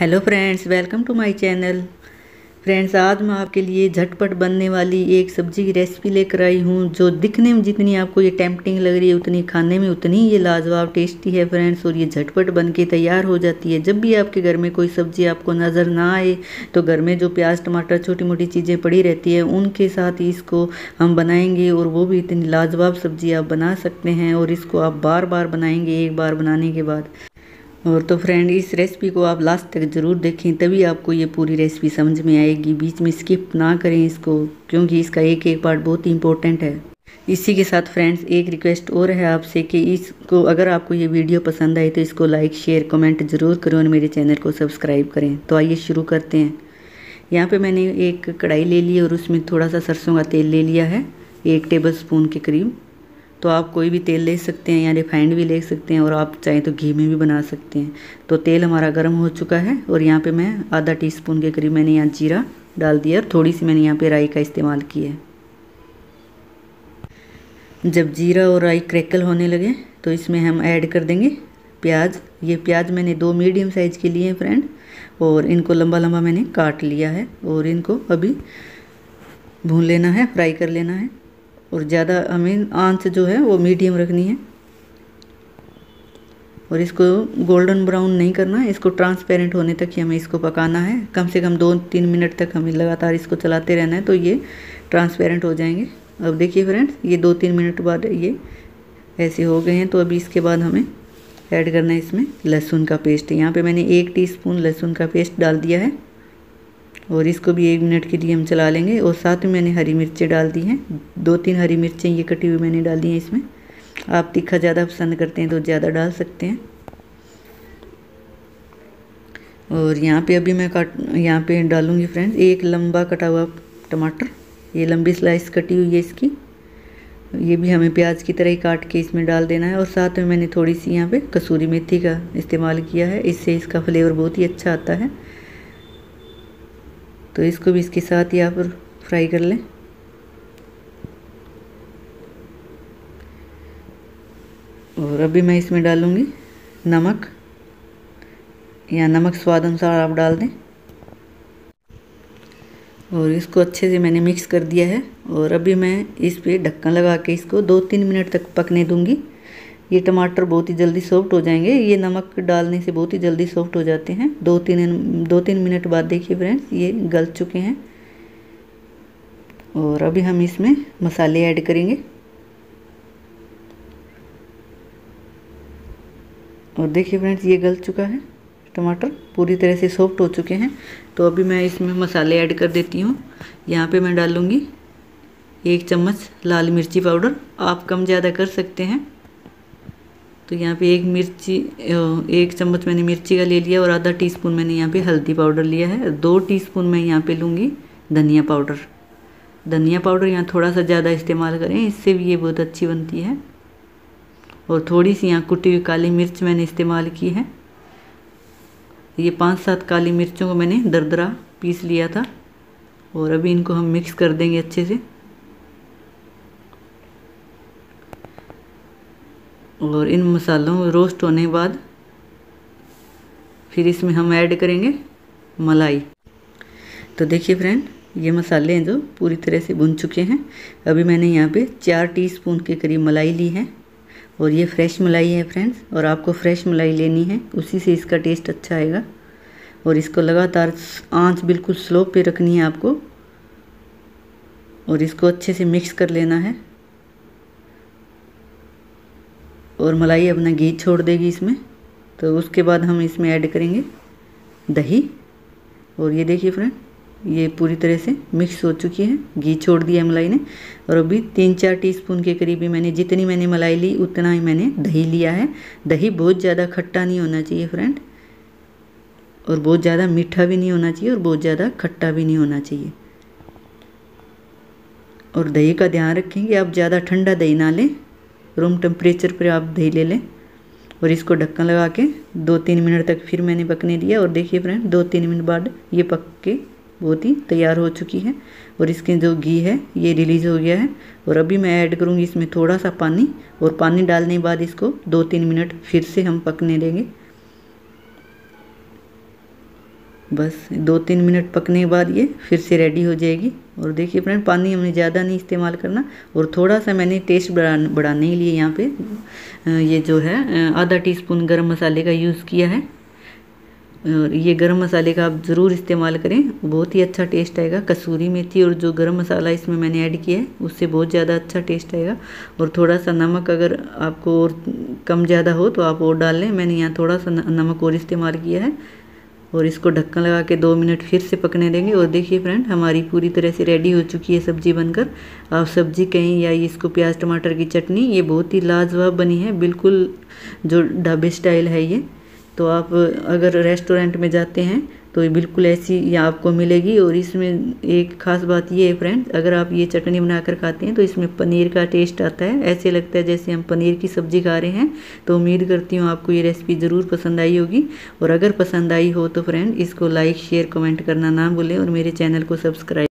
Hello friends welcome to my channel friends आज मैं आपके लिए झटपट बनने वाली एक सब्ज़ी की रेसिपी लेकर आई हूँ, जो दिखने में जितनी आपको ये टेम्पटिंग लग रही है, उतनी खाने में उतनी ये लाजवाब टेस्टी है फ्रेंड्स और ये झटपट बन के तैयार हो जाती है। जब भी आपके घर में कोई सब्ज़ी आपको नज़र ना आए तो घर में जो प्याज, टमाटर छोटी मोटी चीज़ें पड़ी रहती है, उनके साथ इसको हम बनाएँगे, और वो भी इतनी लाजवाब सब्ज़ी आप बना सकते हैं, और इसको आप बार बार बनाएँगे, एक बार बनाने के बाद। और तो फ्रेंड इस रेसिपी को आप लास्ट तक ज़रूर देखें, तभी आपको ये पूरी रेसिपी समझ में आएगी। बीच में स्किप ना करें इसको, क्योंकि इसका एक एक पार्ट बहुत ही इंपॉर्टेंट है। इसी के साथ फ्रेंड्स एक रिक्वेस्ट और है आपसे कि इसको, अगर आपको ये वीडियो पसंद आए तो इसको लाइक शेयर कमेंट ज़रूर करें और मेरे चैनल को सब्सक्राइब करें। तो आइए शुरू करते हैं। यहाँ पे मैंने एक कढ़ाई ले ली और उसमें थोड़ा सा सरसों का तेल ले लिया है, एक टेबल स्पून के करीब। तो आप कोई भी तेल ले सकते हैं या रिफाइंड भी ले सकते हैं और आप चाहें तो घी में भी बना सकते हैं। तो तेल हमारा गर्म हो चुका है और यहाँ पे मैं आधा टी स्पून के करीब मैंने यहाँ जीरा डाल दिया और थोड़ी सी मैंने यहाँ पे राई का इस्तेमाल किया है। जब जीरा और राई क्रैकल होने लगे तो इसमें हम ऐड कर देंगे प्याज। ये प्याज मैंने दो मीडियम साइज़ के लिए हैं फ्रेंड, और इनको लंबा लंबा मैंने काट लिया है और इनको अभी भून लेना है, फ्राई कर लेना है। और ज़्यादा हमें आँच जो है, वो मीडियम रखनी है। और इसको गोल्डन ब्राउन नहीं करना है इसको ट्रांसपेरेंट होने तक ही हमें इसको पकाना है। कम से कम दो तीन मिनट तक हमें लगातार इसको चलाते रहना है तो ये ट्रांसपेरेंट हो जाएँगे। अब देखिए फ्रेंड्स ये दो तीन मिनट बाद ये ऐसे हो गए हैं तो अभी इसके बाद हमें ऐड करना है इसमें लहसुन का पेस्ट यहाँ पे मैंने एक टीस्पून लहसुन का पेस्ट डाल दिया है। और इसको भी एक मिनट के लिए हम चला लेंगे। और साथ में मैंने हरी मिर्चें डाल दी हैं। दो तीन हरी मिर्चें ये कटी हुई मैंने डाल दी हैं इसमें। आप तीखा ज़्यादा पसंद करते हैं तो ज़्यादा डाल सकते हैं। और यहाँ पे अभी मैं काट, यहाँ पे डालूँगी फ्रेंड्स, एक लंबा कटा हुआ टमाटर। ये लंबी स्लाइस कटी हुई है इसकी। ये भी हमें प्याज की तरह ही काट के इसमें डाल देना है। और साथ में मैंने थोड़ी सी यहाँ पे कसूरी मेथी का इस्तेमाल किया है। इससे इसका फ्लेवर बहुत ही अच्छा आता है। तो इसको भी इसके साथ ही आप फ्राई कर लें। और अभी मैं इसमें डालूँगी नमक। या नमक स्वाद अनुसार आप डाल दें। और इसको अच्छे से मैंने मिक्स कर दिया है। और अभी मैं इस पर ढक्कन लगा के इसको दो तीन मिनट तक पकने दूँगी। ये टमाटर बहुत ही जल्दी सॉफ्ट हो जाएँगे। ये नमक डालने से बहुत ही जल्दी सॉफ्ट हो जाते हैं। दो तीन दो तीन मिनट बाद देखिए फ्रेंड्स ये गल चुके हैं। और अभी हम इसमें मसाले ऐड करेंगे। और देखिए फ्रेंड्स ये गल चुका है टमाटर। पूरी तरह से सॉफ्ट हो चुके हैं। तो अभी मैं इसमें मसाले ऐड कर देती हूँ। यहाँ पे मैं डालूँगी एक चम्मच लाल मिर्ची पाउडर। आप कम ज़्यादा कर सकते हैं। तो यहाँ पे एक मिर्ची एक चम्मच मैंने मिर्ची का ले लिया और आधा टीस्पून मैंने यहाँ पे हल्दी पाउडर लिया है। दो टीस्पून मैं यहाँ पे लूँगी धनिया पाउडर। धनिया पाउडर यहाँ थोड़ा सा ज़्यादा इस्तेमाल करें, इससे भी ये बहुत अच्छी बनती है। और थोड़ी सी यहाँ कुटी हुई काली मिर्च मैंने इस्तेमाल की है। ये पाँच सात काली मिर्चों को मैंने दरदरा पीस लिया था और अभी इनको हम मिक्स कर देंगे अच्छे से। और इन मसालों रोस्ट होने के बाद फिर इसमें हम ऐड करेंगे मलाई। तो देखिए फ्रेंड ये मसाले हैं जो पूरी तरह से भुन चुके हैं। अभी मैंने यहाँ पे चार टीस्पून के करीब मलाई ली है और ये फ्रेश मलाई है फ्रेंड्स और आपको फ्रेश मलाई लेनी है, उसी से इसका टेस्ट अच्छा आएगा। और इसको लगातार आँच बिल्कुल स्लो पे रखनी है आपको, और इसको अच्छे से मिक्स कर लेना है। और मलाई अपना घी छोड़ देगी इसमें। तो उसके बाद हम इसमें ऐड करेंगे दही। और ये देखिए फ्रेंड ये पूरी तरह से मिक्स हो चुकी है। घी छोड़ दिया है मलाई ने। और अभी तीन चार टीस्पून के करीब ही मैंने, जितनी मैंने मलाई ली, उतना ही मैंने दही लिया है। दही बहुत ज़्यादा खट्टा नहीं होना चाहिए फ्रेंड और बहुत ज़्यादा मीठा भी नहीं होना चाहिए और बहुत ज़्यादा खट्टा भी नहीं होना चाहिए। और दही का ध्यान रखेंगे, आप ज़्यादा ठंडा दही ना लें। रूम टेम्परेचर पर आप दही ले लें और इसको ढक्कन लगा के दो तीन मिनट तक फिर मैंने पकने दिया और देखिए फ्रेंड दो तीन मिनट बाद ये पक के बहुत ही तैयार हो चुकी है और इसके जो घी है, ये रिलीज़ हो गया है और अभी मैं ऐड करूँगी इसमें थोड़ा सा पानी और पानी डालने के बाद इसको दो तीन मिनट फिर से हम पकने देंगे। बस दो तीन मिनट पकने के बाद ये फिर से रेडी हो जाएगी। और देखिए फ्रेंड पानी हमने ज़्यादा नहीं इस्तेमाल करना और थोड़ा सा मैंने टेस्ट बढ़ा, बढ़ाने के लिए यहाँ पे ये जो है आधा टी स्पून गर्म मसाले का यूज़ किया है। और ये गरम मसाले का आप ज़रूर इस्तेमाल करें। बहुत ही अच्छा टेस्ट आएगा, कसूरी मेथी और जो गरम मसाला इसमें मैंने ऐड किया है, उससे बहुत ज़्यादा अच्छा टेस्ट आएगा। और थोड़ा सा नमक अगर आपको और कम ज़्यादा हो तो आप और डाल लें। मैंने यहाँ थोड़ा सा नमक और इस्तेमाल किया है। और इसको ढक्कन लगा के दो मिनट फिर से पकने देंगे। और देखिए फ्रेंड हमारी पूरी तरह से रेडी हो चुकी है सब्ज़ी बनकर। आप सब्ज़ी कहीं या इसको प्याज, टमाटर की चटनी, ये बहुत ही लाजवाब बनी है। बिल्कुल जो ढाबे स्टाइल है ये। तो आप अगर रेस्टोरेंट में जाते हैं तो ये बिल्कुल ऐसी ये आपको मिलेगी। और इसमें एक ख़ास बात ये है फ्रेंड्स, अगर आप ये चटनी बनाकर खाते हैं तो इसमें पनीर का टेस्ट आता है। ऐसे लगता है जैसे हम पनीर की सब्ज़ी खा रहे हैं। तो उम्मीद करती हूँ आपको ये रेसिपी ज़रूर पसंद आई होगी। और अगर पसंद आई हो तो फ्रेंड, इसको लाइक, शेयर, कमेंट करना ना भूलें। और मेरे चैनल को सब्सक्राइब